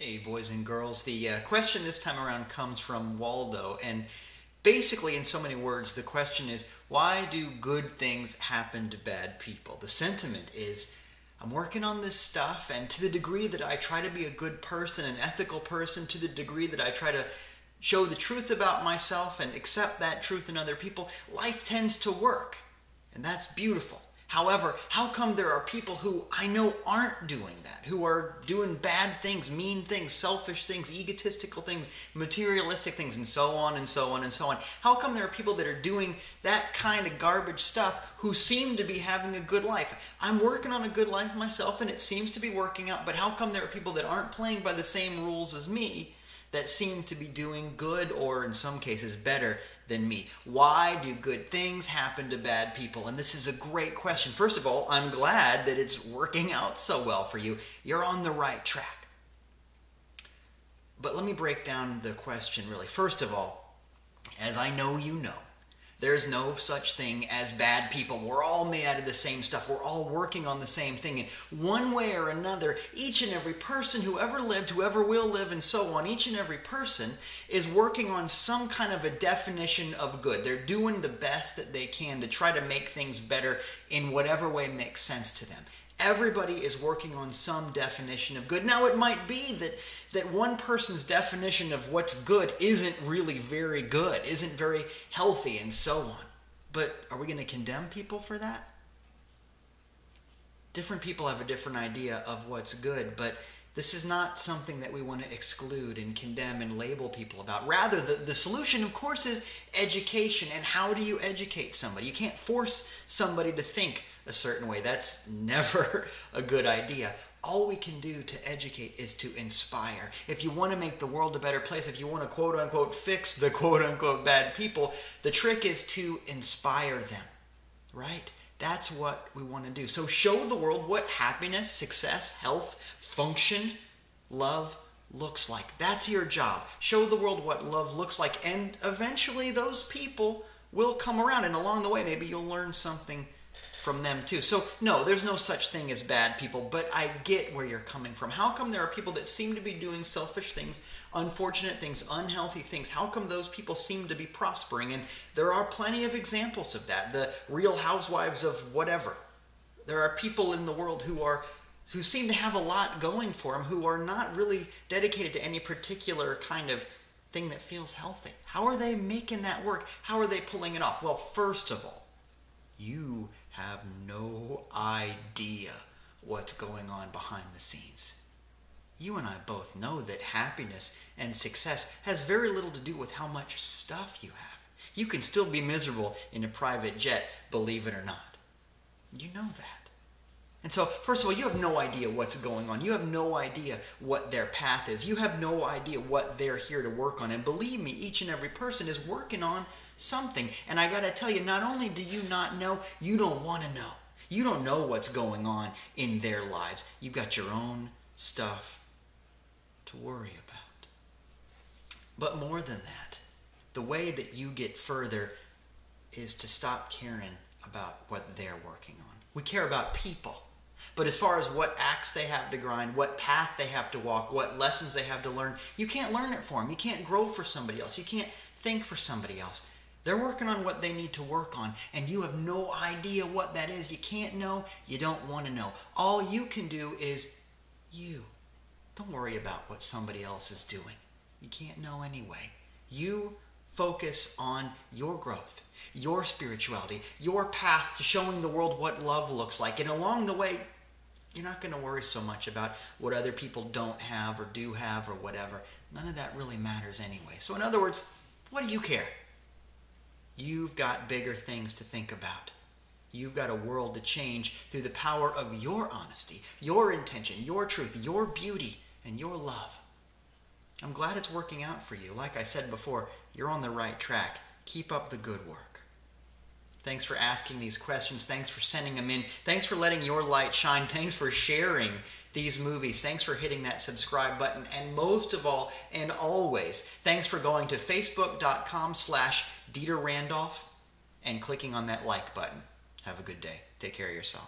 Hey, boys and girls. The uh, question this time around comes from Waldo. And basically, in so many words, the question is why do good things happen to bad people? The sentiment is I'm working on this stuff, and to the degree that I try to be a good person, an ethical person, to the degree that I try to show the truth about myself and accept that truth in other people, life tends to work. And that's beautiful. However, how come there are people who I know aren't doing that, who are doing bad things, mean things, selfish things, egotistical things, materialistic things, and so on and so on and so on? How come there are people that are doing that kind of garbage stuff who seem to be having a good life? I'm working on a good life myself and it seems to be working out, but how come there are people that aren't playing by the same rules as me? That seem to be doing good or in some cases better than me. Why do good things happen to bad people? And this is a great question. First of all, I'm glad that it's working out so well for you. You're on the right track. But let me break down the question really. First of all, as I know you know, there's no such thing as bad people. We're all made out of the same stuff. We're all working on the same thing. And one way or another, each and every person who ever lived, whoever will live, and so on, each and every person is working on some kind of a definition of good. They're doing the best that they can to try to make things better in whatever way makes sense to them. Everybody is working on some definition of good. Now, it might be that, that one person's definition of what's good isn't really very good, isn't very healthy, and so on. But are we going to condemn people for that? Different people have a different idea of what's good, but this is not something that we want to exclude and condemn and label people about. Rather, the, the solution, of course, is education. And how do you educate somebody? You can't force somebody to think a certain way. That's never a good idea. All we can do to educate is to inspire. If you want to make the world a better place, if you want to quote unquote fix the quote unquote bad people, the trick is to inspire them, right? That's what we want to do. So show the world what happiness, success, health, function, love looks like. That's your job. Show the world what love looks like, and eventually those people will come around. And along the way, maybe you'll learn something from them too. So, no, there's no such thing as bad people, but I get where you're coming from. How come there are people that seem to be doing selfish things, unfortunate things, unhealthy things? How come those people seem to be prospering? And there are plenty of examples of that. The real housewives of whatever. There are people in the world who are who seem to have a lot going for them who are not really dedicated to any particular kind of thing that feels healthy. How are they making that work? How are they pulling it off? Well, first of all, you have no idea what's going on behind the scenes. You and I both know that happiness and success has very little to do with how much stuff you have. You can still be miserable in a private jet, believe it or not. You know that. And so, first of all, you have no idea what's going on. You have no idea what their path is. You have no idea what they're here to work on. And believe me, each and every person is working on something. And I got to tell you, not only do you not know, you don't want to know. You don't know what's going on in their lives. You've got your own stuff to worry about. But more than that, the way that you get further is to stop caring about what they're working on. We care about people. But as far as what axe they have to grind, what path they have to walk, what lessons they have to learn, you can't learn it for them. You can't grow for somebody else. You can't think for somebody else. They're working on what they need to work on, and you have no idea what that is. You can't know. You don't want to know. All you can do is you. Don't worry about what somebody else is doing. You can't know anyway. You focus on your growth, your spirituality, your path to showing the world what love looks like. And along the way, you're not going to worry so much about what other people don't have or do have or whatever. None of that really matters anyway. So, in other words, what do you care? You've got bigger things to think about. You've got a world to change through the power of your honesty, your intention, your truth, your beauty, and your love. I'm glad it's working out for you. Like I said before, you're on the right track. Keep up the good work. Thanks for asking these questions. Thanks for sending them in. Thanks for letting your light shine. Thanks for sharing these movies. Thanks for hitting that subscribe button. And most of all, and always, thanks for going to facebook.com slash Dieter Randolph and clicking on that like button. Have a good day. Take care of yourself.